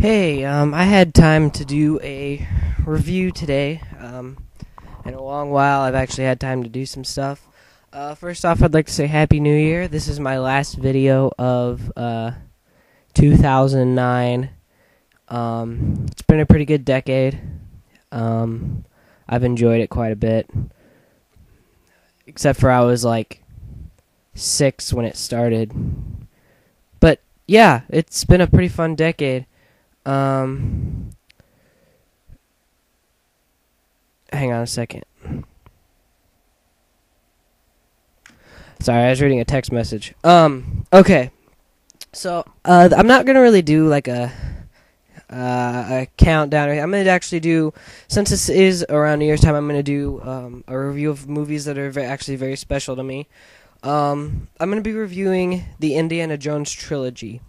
Hey, um, I had time to do a review today. Um, in a long while, I've actually had time to do some stuff. Uh, first off, I'd like to say Happy New Year. This is my last video of uh, 2009. Um, it's been a pretty good decade. Um, I've enjoyed it quite a bit. Except for I was like six when it started. But yeah, it's been a pretty fun decade. Um, hang on a second. Sorry, I was reading a text message. Um, okay. So, uh, I'm not gonna really do like a uh, a countdown. I'm gonna actually do since this is around New Year's time. I'm gonna do um, a review of movies that are very, actually very special to me. Um, I'm gonna be reviewing the Indiana Jones trilogy.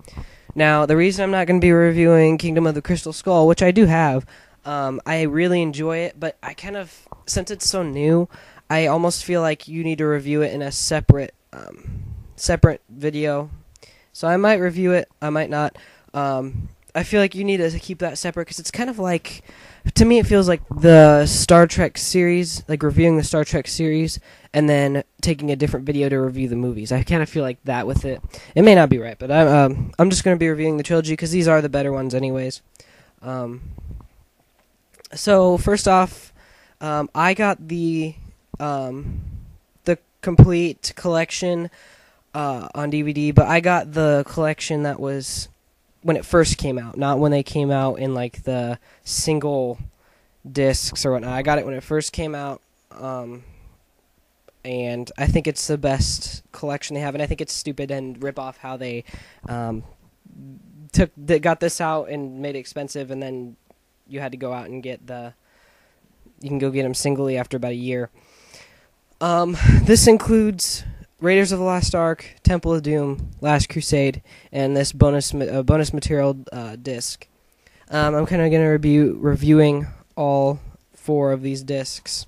Now, the reason I'm not gonna be reviewing Kingdom of the Crystal Skull, which I do have, um, I really enjoy it, but I kind of since it's so new, I almost feel like you need to review it in a separate um, separate video. So I might review it, I might not. Um, I feel like you need to keep that separate because it's kind of like, to me, it feels like the Star Trek series, like reviewing the Star Trek series and then taking a different video to review the movies. I kind of feel like that with it. It may not be right, but I'm um, I'm just going to be reviewing the trilogy because these are the better ones, anyways. Um, so first off, um, I got the um, the complete collection uh, on DVD, but I got the collection that was when it first came out, not when they came out in like the single discs or whatnot. I got it when it first came out, um, and I think it's the best collection they have. And I think it's stupid and rip off how they um, took they got this out and made it expensive, and then you had to go out and get the you can go get them singly after about a year. Um, this includes Raiders of the Lost Ark, Temple of Doom, Last Crusade, and this bonus uh, bonus material uh, disc. Um, I'm kind of going to review reviewing all four of these discs.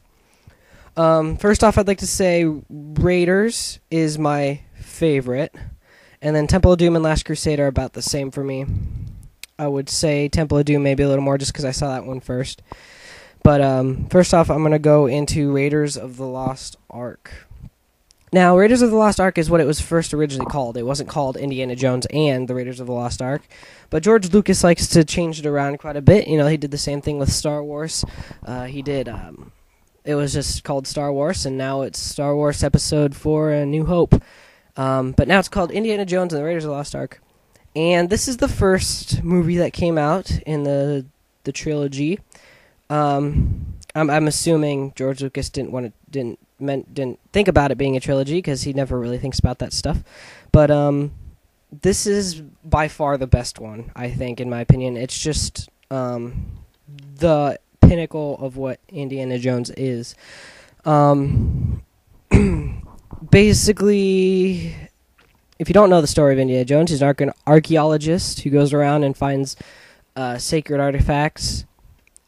Um, first off, I'd like to say Raiders is my favorite, and then Temple of Doom and Last Crusade are about the same for me. I would say Temple of Doom maybe a little more just because I saw that one first. But um, first off, I'm going to go into Raiders of the Lost Ark. Now, Raiders of the Lost Ark is what it was first originally called. It wasn't called Indiana Jones and the Raiders of the Lost Ark. But George Lucas likes to change it around quite a bit. You know, he did the same thing with Star Wars. Uh, he did. Um, it was just called Star Wars, and now it's Star Wars Episode 4 A New Hope. Um, but now it's called Indiana Jones and the Raiders of the Lost Ark. And this is the first movie that came out in the the trilogy. Um, I'm, I'm assuming George Lucas didn't want to didn't meant didn't think about it being a trilogy because he never really thinks about that stuff. But um, this is by far the best one, I think, in my opinion. It's just um, the pinnacle of what Indiana Jones is. Um, basically, if you don't know the story of Indiana Jones, he's an archaeologist who goes around and finds uh, sacred artifacts.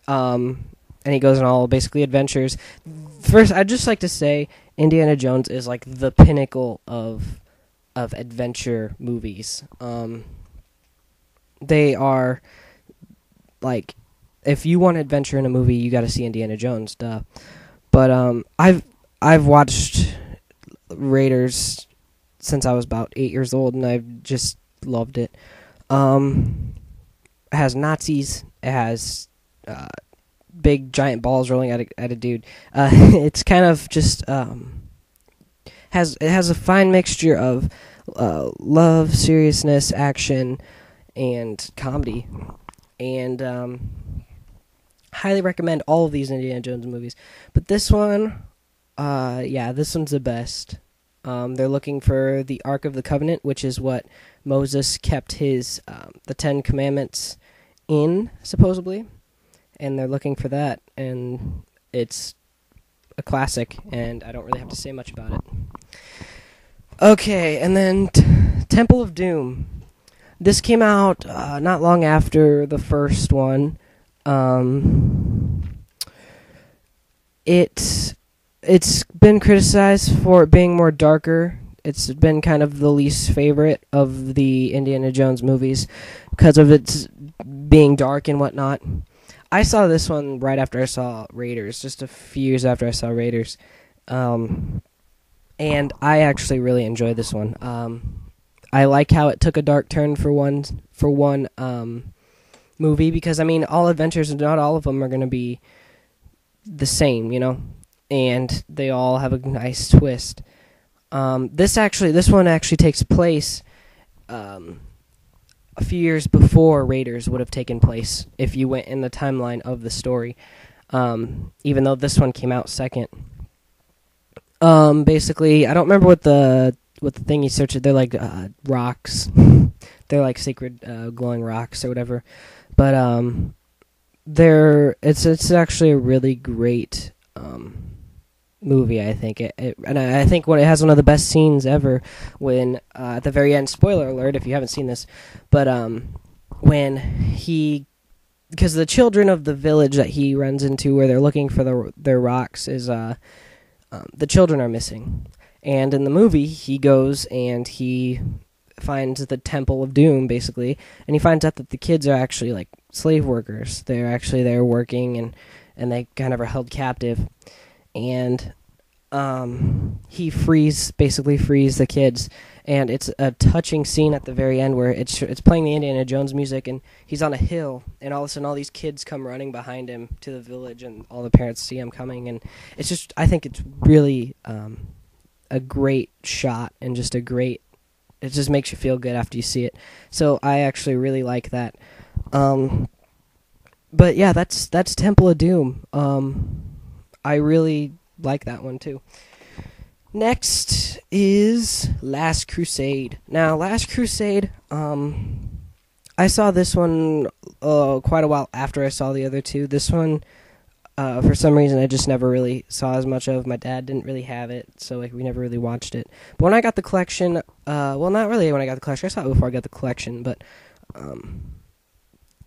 Um, and he goes on all basically adventures. First, I'd just like to say Indiana Jones is like the pinnacle of of adventure movies. Um, they are like if you want adventure in a movie, you got to see Indiana Jones, duh. But um, I've I've watched Raiders since I was about eight years old, and I've just loved it. Um, it has Nazis. It has uh, big giant balls rolling at a, at a dude. Uh, it's kind of just um, has it has a fine mixture of uh, love, seriousness, action, and comedy, and um, highly recommend all of these Indiana Jones movies. But this one, uh, yeah, this one's the best. Um, they're looking for the Ark of the Covenant, which is what Moses kept his um, the Ten Commandments in, supposedly and they're looking for that, and it's a classic, and I don't really have to say much about it. Okay, and then t- Temple of Doom. This came out uh, not long after the first one. Um, it it's been criticized for it being more darker. It's been kind of the least favorite of the Indiana Jones movies because of its being dark and whatnot. I saw this one right after I saw Raiders, just a few years after I saw Raiders, um, and I actually really enjoyed this one. Um, I like how it took a dark turn for one for one um, movie because I mean, all adventures, and not all of them are going to be the same, you know, and they all have a nice twist. Um, this actually, this one actually takes place um, a few years before Raiders would have taken place if you went in the timeline of the story. Um, even though this one came out second. Um, basically, I don't remember what the what the thing you searched. They're like uh, rocks. they're like sacred uh, glowing rocks or whatever. But um, they're it's it's actually a really great movie. I think it, it, and I, think what it has one of the best scenes ever when uh, at the very end. Spoiler alert if you haven't seen this, but um, when he because the children of the village that he runs into where they're looking for the, their rocks is uh, um, the children are missing and in the movie he goes and he finds the temple of doom basically and he finds out that the kids are actually like slave workers they're actually there working and and they kind of are held captive and um, he frees basically frees the kids. And it's a touching scene at the very end where it's it's playing the Indiana Jones music and he's on a hill and all of a sudden all these kids come running behind him to the village and all the parents see him coming. And it's just I think it's really um, a great shot and just a great it just makes you feel good after you see it. So I actually really like that. Um, but yeah that's that's Temple of Doom. Um, I really like that one too. Next is Last Crusade. Now, Last Crusade, um, I saw this one uh, quite a while after I saw the other two. This one, uh, for some reason, I just never really saw as much of. My dad didn't really have it, so like we never really watched it. But when I got the collection, uh, well, not really when I got the collection. I saw it before I got the collection, but um,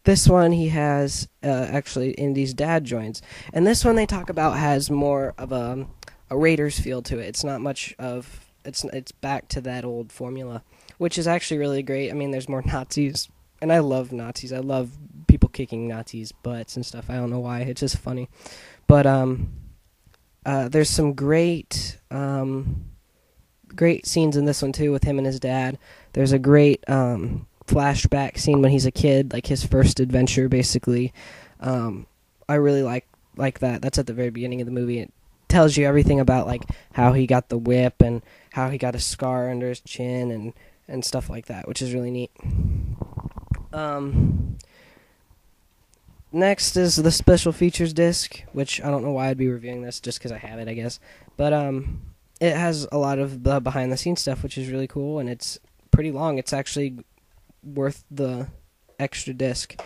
this one he has uh, actually Indy's dad joins, and this one they talk about has more of a a Raiders feel to it. It's not much of it's it's back to that old formula, which is actually really great. I mean, there's more Nazis, and I love Nazis. I love people kicking Nazis' butts and stuff. I don't know why. It's just funny, but um, uh, there's some great um, great scenes in this one too with him and his dad. There's a great um flashback scene when he's a kid, like his first adventure, basically. Um, I really like like that. That's at the very beginning of the movie. It tells you everything about like how he got the whip and how he got a scar under his chin and and stuff like that, which is really neat. Um, next is the special features disc, which I don't know why I'd be reviewing this, just because I have it, I guess. But um, it has a lot of the behind the scenes stuff, which is really cool, and it's pretty long. It's actually worth the extra disc.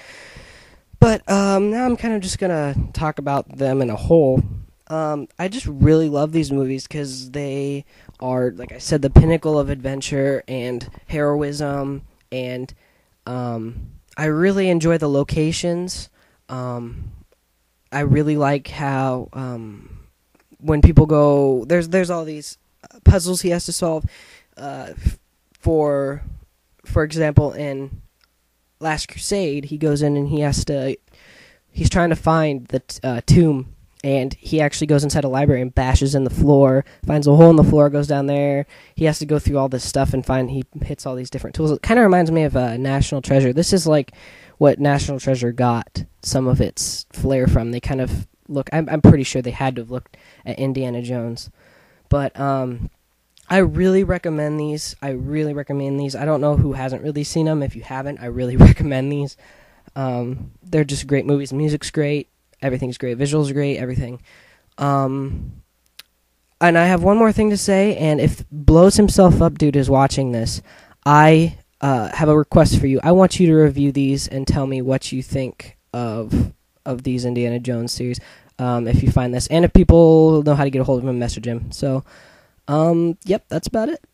But um, now I'm kind of just gonna talk about them in a whole. Um, I just really love these movies because they are, like I said, the pinnacle of adventure and heroism, and um, I really enjoy the locations. Um, I really like how um, when people go there's there's all these puzzles he has to solve uh, for for example, in Last Crusade, he goes in and he has to. He's trying to find the uh, tomb, and he actually goes inside a library and bashes in the floor, finds a hole in the floor, goes down there. He has to go through all this stuff and find. He hits all these different tools. It kind of reminds me of uh, National Treasure. This is like what National Treasure got some of its flair from. They kind of look. I'm, I'm pretty sure they had to have looked at Indiana Jones, but um, I really recommend these. I really recommend these. I don't know who hasn't really seen them. If you haven't, I really recommend these. Um, they're just great movies. The music's great. Everything's great. Visuals are great. Everything. Um, and I have one more thing to say. And if blows himself up, dude, is watching this, I uh, have a request for you. I want you to review these and tell me what you think of of these Indiana Jones series. Um, if you find this, and if people know how to get a hold of him, message him. So. Um, yep, that's about it.